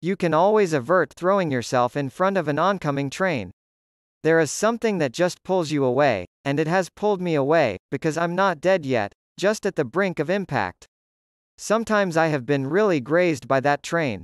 You can always avert throwing yourself in front of an oncoming train. There is something that just pulls you away, and it has pulled me away, because I'm not dead yet, just at the brink of impact. Sometimes I have been really grazed by that train.